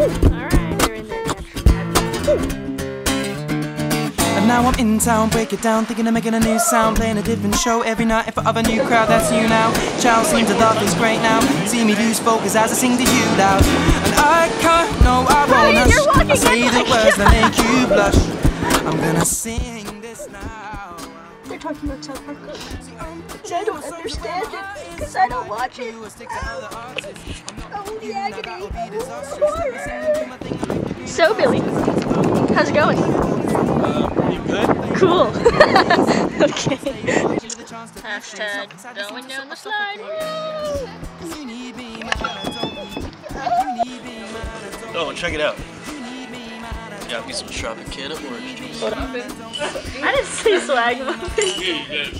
Alright, you're in there. And now I'm in town, break it down, thinking of making a new sound, playing a different show every night. If I have a new crowd, that's you now. Child seems to love is great now. See me lose focus as I sing to you loud. And I can't, no, I Honey, won't. walking I say the words that make you blush. I'm gonna sing this now. They're talking about South Park. And I don't understand it because I don't watch it. Oh, the agony. So, Billy, how's it going? Cool. okay. Hashtag going down the slide. Oh, check it out. Got me some Tropicana orange juice. I didn't say swag muffin.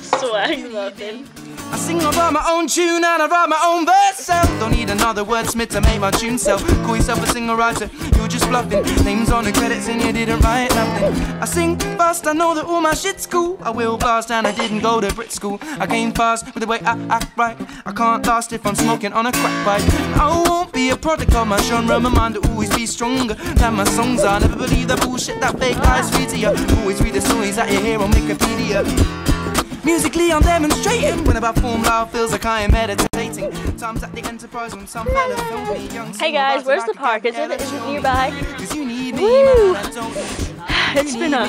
swag muffin. I sing I write my own tune and I write my own verse so Don't need another wordsmith to make my tune sell. Call yourself a singer writer, you're just bluffing. Names on the credits and you didn't write nothing. I sing fast, I know that all my shit's cool. I will blast and I didn't go to Brit school. I came fast with the way I act right. I can't last if I'm smoking on a crack pipe. I won't be a product of my genre. My mind will always be stronger than my songs. Are Never believe the bullshit that fake guys feed to you Always read the stories that you hear on Wikipedia Musically, I'm demonstrating. When I perform loud, feels like I am meditating. Times at the enterprise when some fella filmed me young. Hey guys, where's the park? Is it, is it nearby? Cause you need me, Woo! man, I don't need you. It's been a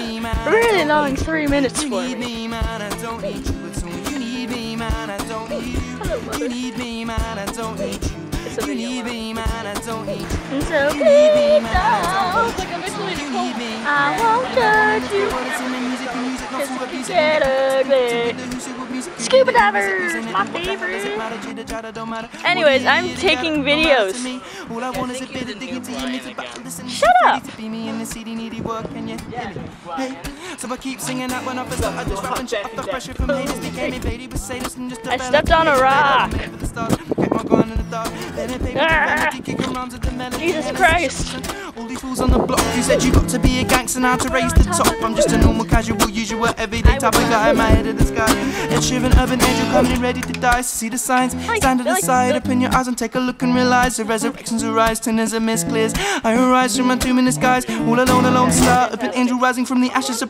really long three minutes You for need me. me, man, I don't need you at all. You need me, man, I don't need you. Hello. You need me, man, I don't need you. It's a You need me, man, I don't need you. And so You need me, please man, I don't you. You need me. I won't judge you. What is in the music, the music, not for a piece of Get ugly. Scuba divers, my favorite. Anyways, I'm taking videos. Shut up. I stepped on a rock. Ah, Jesus Christ. These fools on the block who said you got to be a gangster now to raise the top. I'm just a normal, casual, usual, everyday type of guy. My head in the sky. Ed Sheeran, urban angel coming in ready to die. So See the signs, stand to the side, open your eyes and take a look and realize the resurrections arise. Ten as a mist clears. I arise from my tomb in the skies, all alone, alone star. Up an angel rising from the ashes of